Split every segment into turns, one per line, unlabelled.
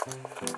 Thank you.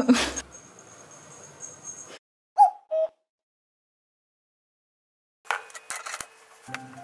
った。thank you